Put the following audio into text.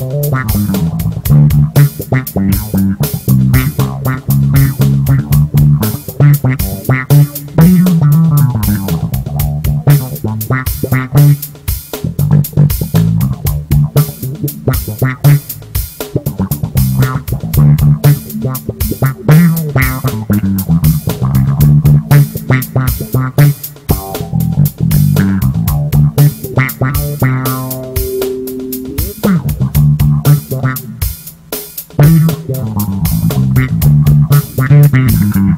Wow. Thank